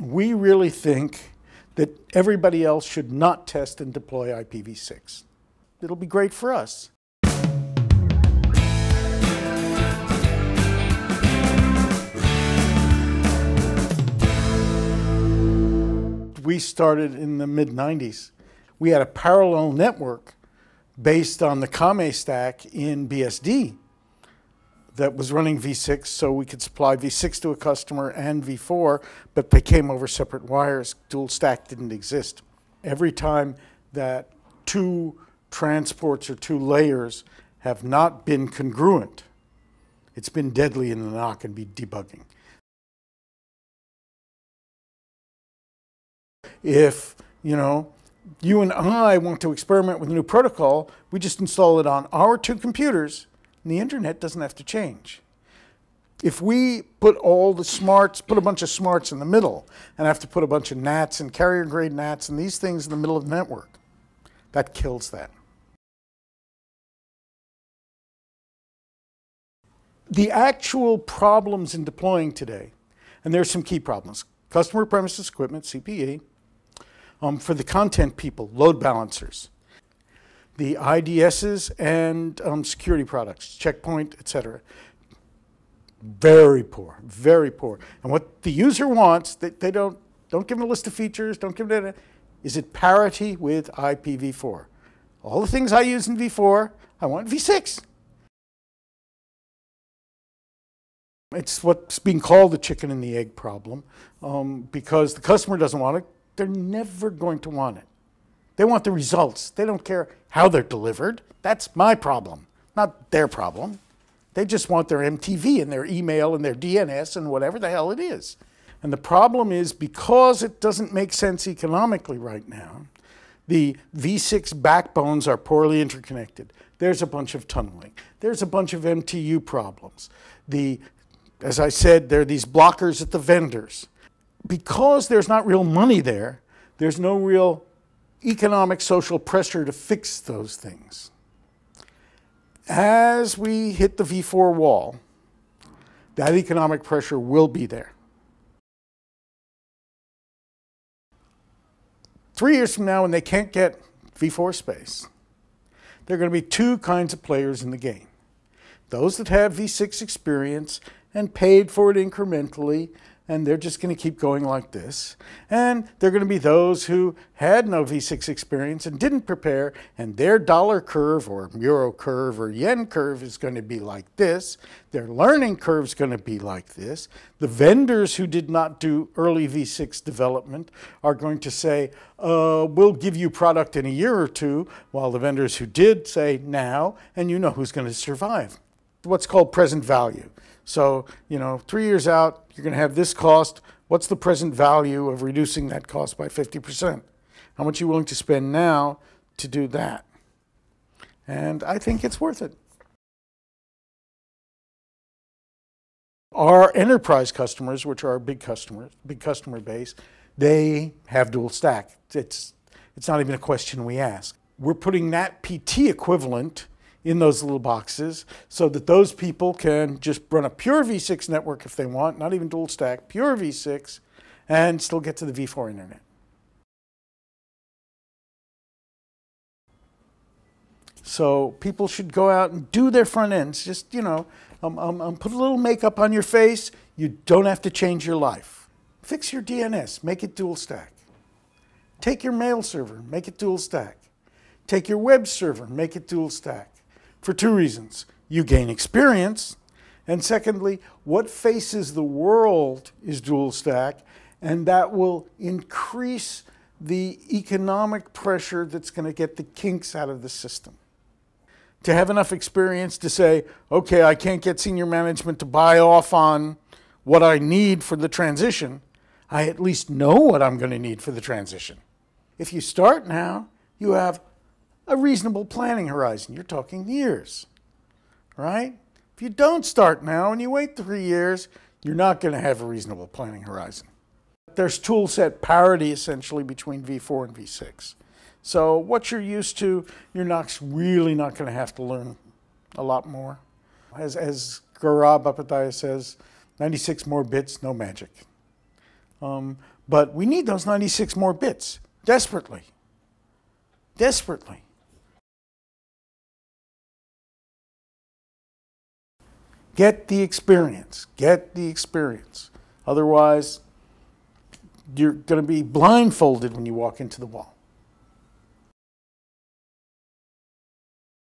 we really think that everybody else should not test and deploy IPv6. It'll be great for us. We started in the mid 90s. We had a parallel network based on the Kame stack in BSD that was running V6 so we could supply V6 to a customer and V4, but they came over separate wires. Dual stack didn't exist. Every time that two transports or two layers have not been congruent, it's been deadly in the NOC and be debugging. If, you know, you and I want to experiment with a new protocol, we just install it on our two computers and the internet doesn't have to change. If we put all the smarts, put a bunch of smarts in the middle, and have to put a bunch of NATs and carrier grade NATs and these things in the middle of the network, that kills that. The actual problems in deploying today, and there's some key problems. Customer premises equipment, CPE, um, for the content people, load balancers the IDSs and um, security products, Check Point, etc. Very poor, very poor. And what the user wants, they, they don't, don't give them a list of features, don't give them data, is it parity with IPv4. All the things I use in v4, I want v6. It's what's being called the chicken and the egg problem um, because the customer doesn't want it. They're never going to want it. They want the results. They don't care how they're delivered. That's my problem, not their problem. They just want their MTV and their email and their DNS and whatever the hell it is. And the problem is because it doesn't make sense economically right now, the V6 backbones are poorly interconnected. There's a bunch of tunneling. There's a bunch of MTU problems. The, as I said, there are these blockers at the vendors. Because there's not real money there, there's no real economic social pressure to fix those things. As we hit the V4 wall, that economic pressure will be there. Three years from now, when they can't get V4 space, there are going to be two kinds of players in the game. Those that have V6 experience and paid for it incrementally and they're just going to keep going like this. And they're going to be those who had no V6 experience and didn't prepare, and their dollar curve or euro curve or yen curve is going to be like this. Their learning curve is going to be like this. The vendors who did not do early V6 development are going to say, uh, we'll give you product in a year or two, while the vendors who did say now, and you know who's going to survive. What's called present value. So, you know, three years out, you're going to have this cost. What's the present value of reducing that cost by 50%? How much are you willing to spend now to do that? And I think it's worth it. Our enterprise customers, which are our big customers, big customer base, they have dual stack. It's, it's not even a question we ask. We're putting that PT equivalent in those little boxes so that those people can just run a pure V6 network if they want, not even dual stack, pure V6, and still get to the V4 internet. So people should go out and do their front ends. Just, you know, um, um, um, put a little makeup on your face. You don't have to change your life. Fix your DNS, make it dual stack. Take your mail server, make it dual stack. Take your web server, make it dual stack for two reasons. You gain experience, and secondly, what faces the world is dual stack, and that will increase the economic pressure that's going to get the kinks out of the system. To have enough experience to say, okay, I can't get senior management to buy off on what I need for the transition, I at least know what I'm going to need for the transition. If you start now, you have a reasonable planning horizon. You're talking years, right? If you don't start now and you wait three years, you're not going to have a reasonable planning horizon. There's tool set parity essentially between V4 and V6. So what you're used to, you're not really not going to have to learn a lot more. As, as Gaurab Bhattacharya says, 96 more bits, no magic. Um, but we need those 96 more bits desperately. Desperately. Get the experience. Get the experience. Otherwise, you're going to be blindfolded when you walk into the wall.